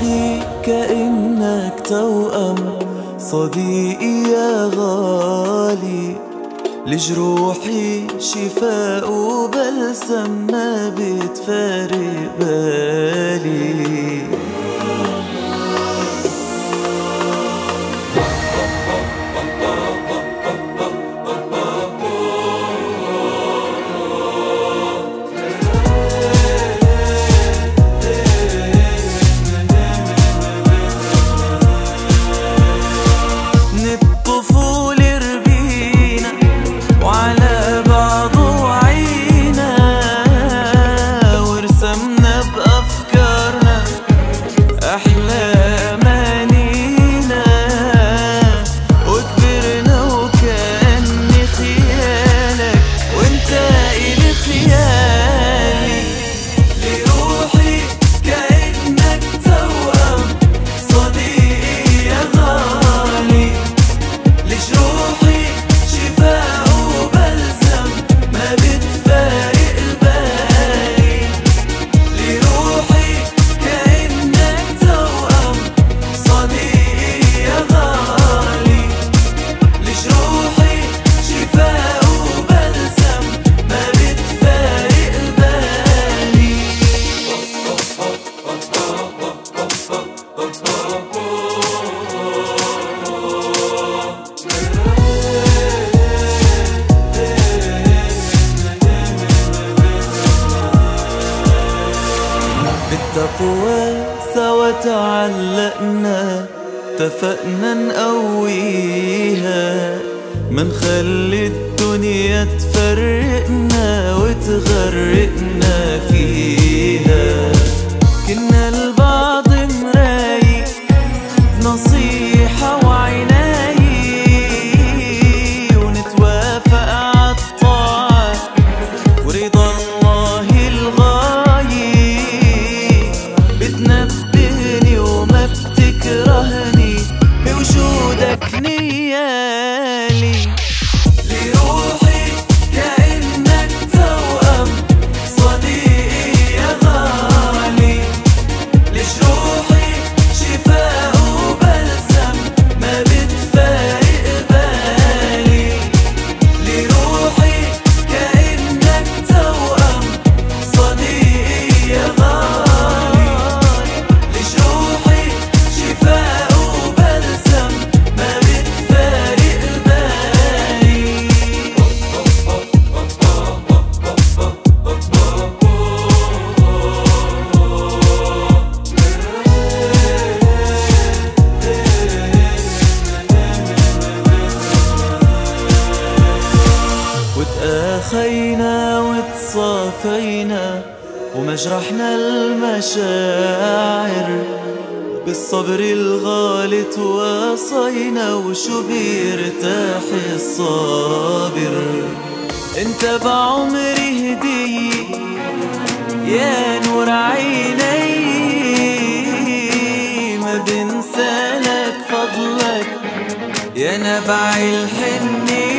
لروحي كأنك توأم صديقي يا غالي. لجروحي شفاء وبلسم ما بتفارق بالي. ما بالتقوى سوا تعلقنا اتفقنا نقويها. منخلي الدنيا تفرقنا وتغرقنا فيها. وتآخينا وتصافينا ومجرحنا المشاعر بالصبر الغالي تواصينا وشو بيرتاح الصابر. انت بعمري هدية يا نور عيني ما بنسالك فضلك يا نبع الحنية